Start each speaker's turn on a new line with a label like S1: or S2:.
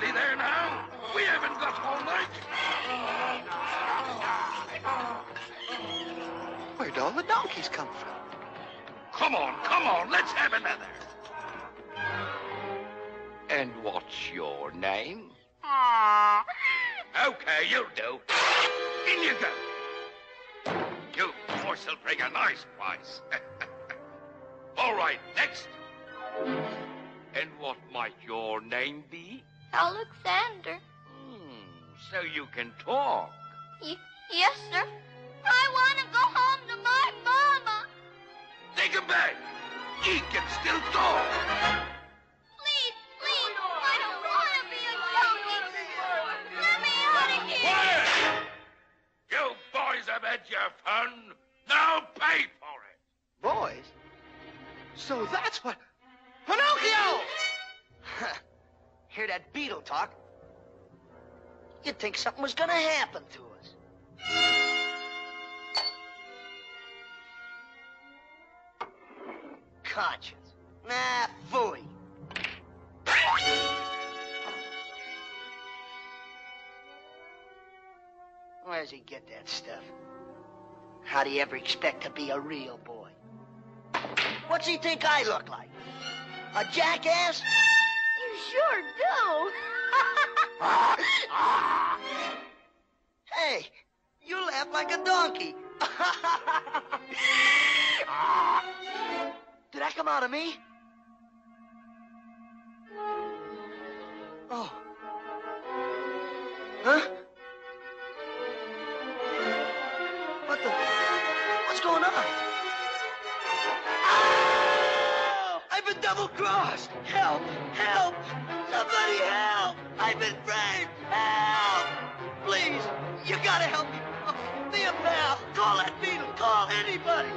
S1: quietly there now. We haven't got all night.
S2: Where'd all the donkeys come from?
S1: Come on, come on, let's have another.
S3: And what's your name? Ah.
S1: Okay, you'll do. In you go. You horse will bring a nice price. All right, next.
S3: And what might your name be?
S4: Alexander.
S3: Hmm, so you can talk.
S4: Y- yes, sir. I want to go home to my mama.
S1: Take him back. He can still talk.
S4: Please, please. I don't want to be a donkey. Let me out of here.
S1: Quiet! You boys have had your fun. Now pay for it.
S2: Boys? So that's what... that beetle talk? You'd think something was gonna happen to us. Conscience. Nah, phooey. does he get that stuff? How do you ever expect to be a real boy? What's he think I look like? A jackass?
S4: Sure do.
S2: Hey, you laugh like a donkey. Did that come out of me? Oh. Huh? What the? What's going on? I've been double-crossed! Help! Help! Somebody help! I've been framed! Help! Please, you gotta help me. Oh, be a pal. Call that beetle. Call anybody.